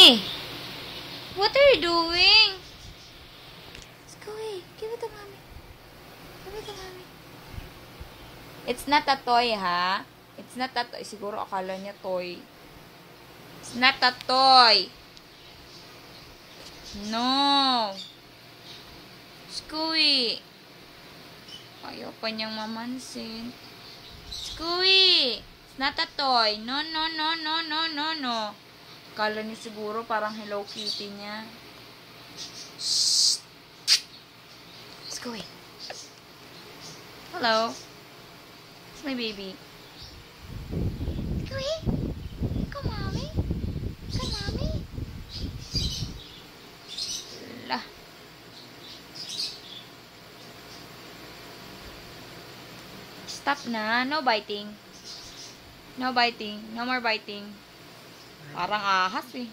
Scooey! What are you doing? Scooey, give it to mommy. Give it to mommy. It's not a toy, ha? It's not a toy. Siguro akala niya toy. It's not a toy. No. Scooey. Ayaw pa niyang mamansin. Scooey! It's not a toy. No, no, no, no, no, no, no. Kala niya siguro parang Hello Kitty niya. Shh! Scooey. Hello. It's my baby. Scooey? Come, mommy. Come, mommy. La. Stop na. No biting. No biting. No more biting. Parang ahas eh.